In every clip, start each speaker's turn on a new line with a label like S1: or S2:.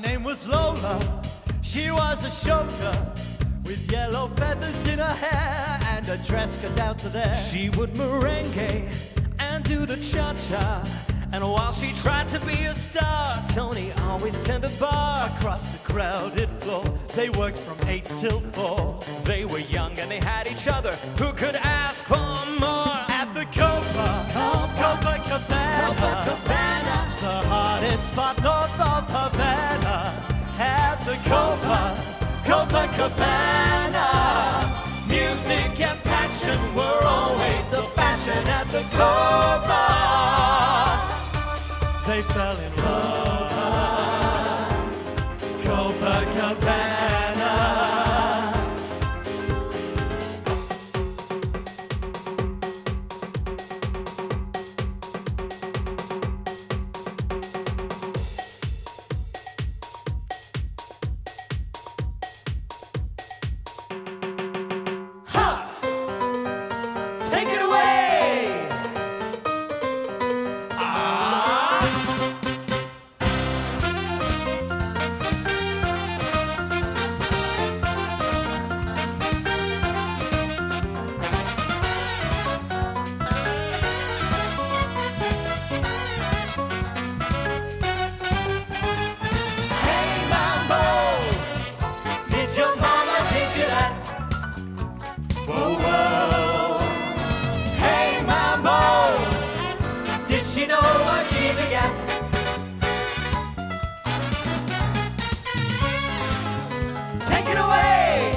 S1: name was Lola. She was a showgirl with yellow feathers in her hair and a dress cut down to there.
S2: She would merengue and do the cha-cha. And while she tried to be a star, Tony always turned a bar.
S1: Across the crowded floor, they worked from 8 till 4.
S2: They were young and they had each other. Who could Copacabana,
S1: music and passion were always the fashion at the Copa. They fell in love. Whoa, whoa. Hey Mambo, did she know what she begat? Take it away.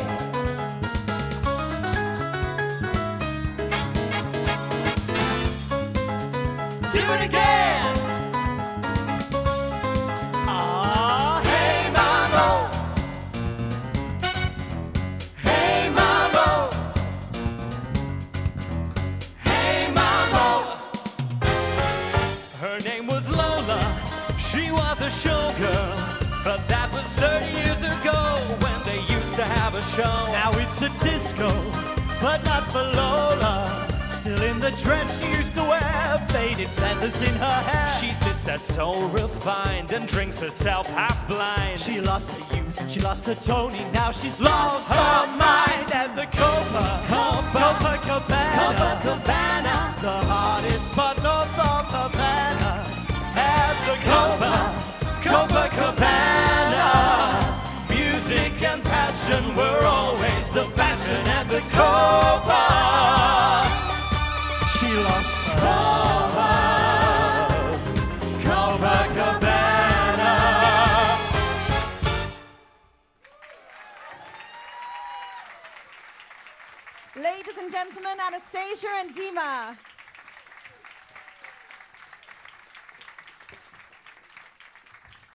S1: Do it again.
S2: Was a showgirl. But that was 30 years ago when they used to have a show.
S1: Now it's a disco, but not for Lola. Still in the dress she used to wear, faded feathers in her hair.
S2: She sits there so refined and drinks herself half blind.
S1: She lost her youth and she lost her Tony. Now she's lost her mind. And the Copa,
S2: Copa-
S1: Copacabana,
S2: Copacabana.
S1: the hottest spot north of Havana. Passion were always the fashion at the Copa. She lost her love, Copacabana.
S3: Ladies and gentlemen, Anastasia and Dima.